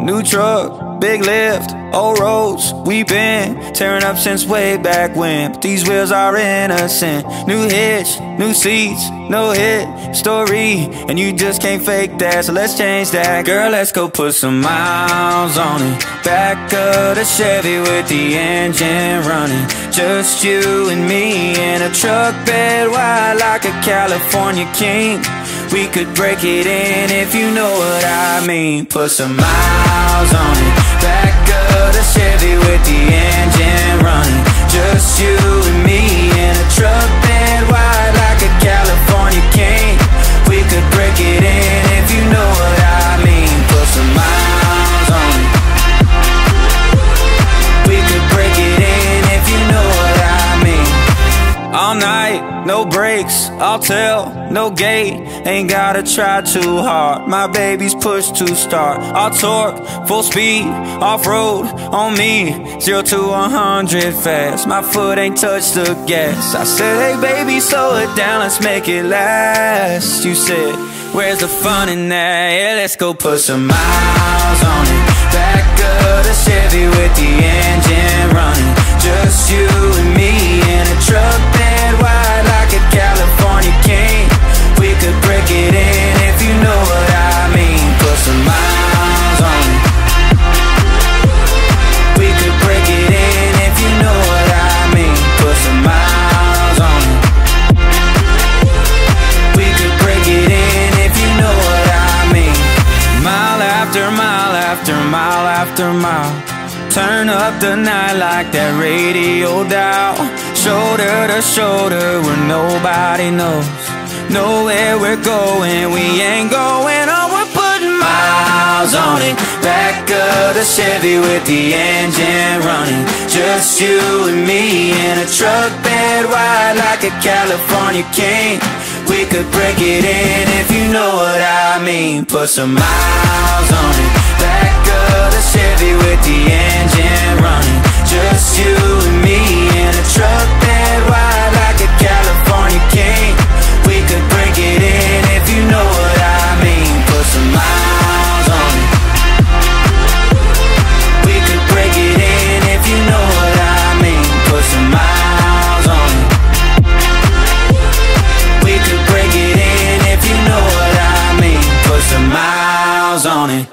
New truck, big lift, old roads, we been tearing up since way back when. But these wheels are innocent. New hitch, new seats, no hit story, and you just can't fake that. So let's change that, girl. Let's go put some miles on it. Back of the Chevy with the engine running. Just you and me in a truck bed wide like a California king. We could break it in if you know what I mean. Put some miles on it. Back of the I'll tell, no gate Ain't gotta try too hard. My baby's pushed to start. I'll torque, full speed, off-road on me. Zero to a hundred fast. My foot ain't touched the gas. I said, hey baby, slow it down. Let's make it last. You said, where's the fun in that? Yeah, let's go put some miles on it after mile after mile Turn up the night like that radio dial Shoulder to shoulder where nobody knows know where we're going. We ain't going on, we're putting miles on it. Back of the Chevy with the engine running. Just you and me in a truck bed wide like a California king. We could break it in if you know what I mean. Put some miles on it. Back on it.